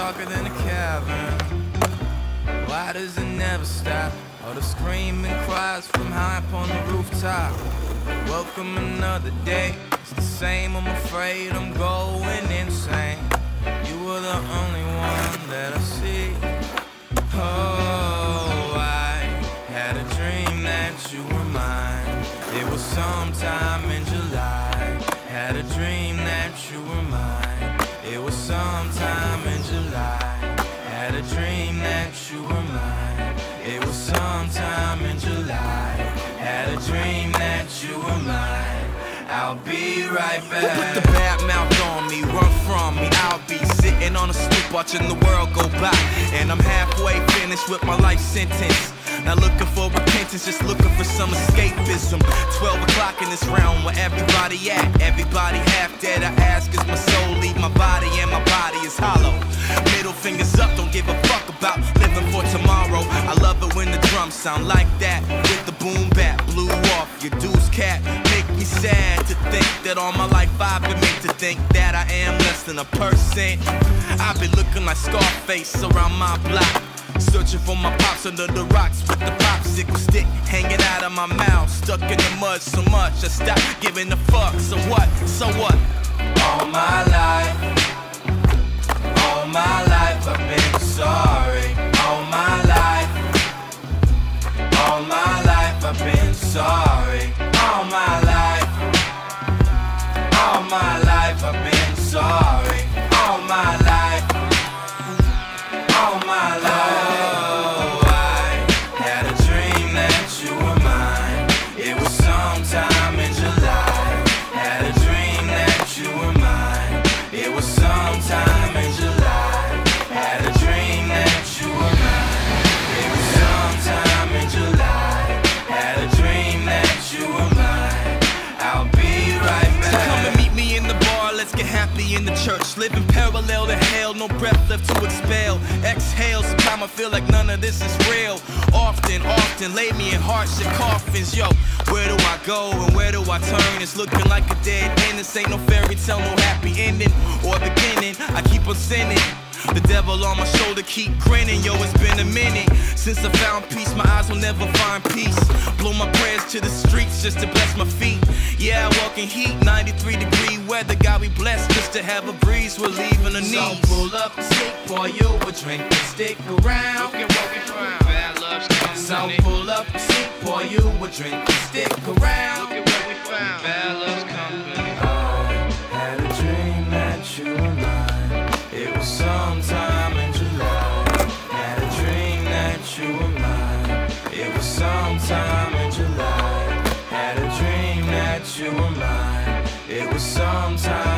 darker than a cavern. Why does it never stop? All the screaming cries from high up on the rooftop. Welcome another day. It's the same, I'm afraid I'm going insane. You were the only one that I see. Oh, I had a dream that you were mine. It was sometime in July. Had a dream that you were mine. It was sometime in July. Had a dream that you were mine. It was sometime in July. Had a dream that you were mine. I'll be right back. Put the bad mouth on me, run from me. I'll be sitting on a stoop watching the world go by. And I'm halfway finished with my life sentence. Not looking for repentance, just looking for some escapism. 12 o'clock in this realm where everybody at. Everybody half sound like that. With the boom bap. blew off your dude's cat. Make me sad to think that all my life I've been made to think that I am less than a person. I've been looking like Scarface around my block. Searching for my pops under the rocks with the popsicle stick hanging out of my mouth. Stuck in the mud so much, I stopped giving a fuck. So what? So what? Sorry. In the church. Living parallel to hell, no breath left to expel. Exhale, sometimes I feel like none of this is real. Often, often, lay me in hardship coffins. Yo, where do I go and where do I turn? It's looking like a dead end. This ain't no fairy tale, no happy ending or beginning. I keep on sinning. The devil on my shoulder keep grinning, yo, it's been a minute since I found peace. My eyes will never find peace. Blow my prayers to the streets just to bless my feet. Yeah, I walk in heat, 93 degree weather. God, we blessed just to have a breeze relieving the knees. So pull up a seat for you a drink and stick around. Bad love's coming So to me. pull up a seat for you a drink and stick around. Look at what we found. Bad sometimes